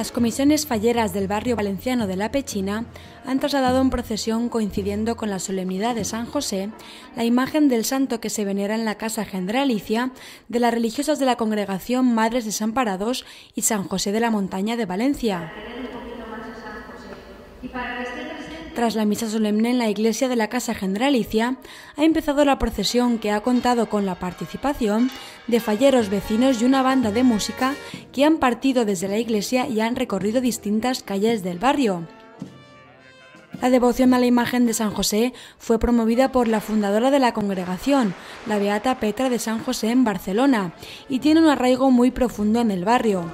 Las comisiones falleras del barrio valenciano de La Pechina han trasladado en procesión, coincidiendo con la solemnidad de San José, la imagen del santo que se venera en la Casa Generalicia de las religiosas de la congregación Madres Desamparados y San José de la Montaña de Valencia. Tras la misa solemne en la iglesia de la Casa Generalicia, ha empezado la procesión que ha contado con la participación de falleros vecinos y una banda de música que han partido desde la iglesia y han recorrido distintas calles del barrio. La devoción a la imagen de San José fue promovida por la fundadora de la congregación, la Beata Petra de San José en Barcelona, y tiene un arraigo muy profundo en el barrio.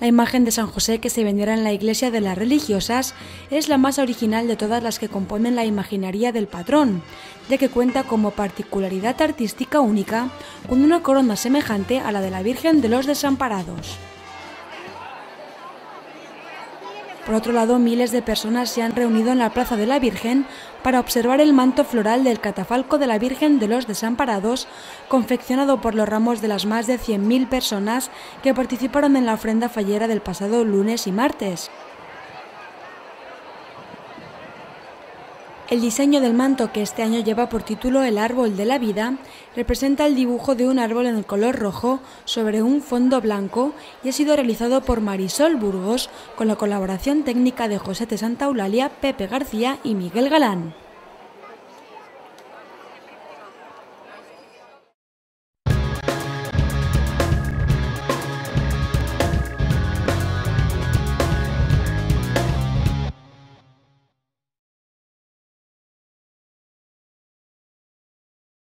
La imagen de San José que se venera en la iglesia de las religiosas es la más original de todas las que componen la imaginaría del patrón, ya que cuenta como particularidad artística única con una corona semejante a la de la Virgen de los Desamparados. Por otro lado, miles de personas se han reunido en la Plaza de la Virgen para observar el manto floral del catafalco de la Virgen de los Desamparados, confeccionado por los ramos de las más de 100.000 personas que participaron en la ofrenda fallera del pasado lunes y martes. El diseño del manto que este año lleva por título El árbol de la vida representa el dibujo de un árbol en el color rojo sobre un fondo blanco y ha sido realizado por Marisol Burgos con la colaboración técnica de José de Santa Eulalia, Pepe García y Miguel Galán.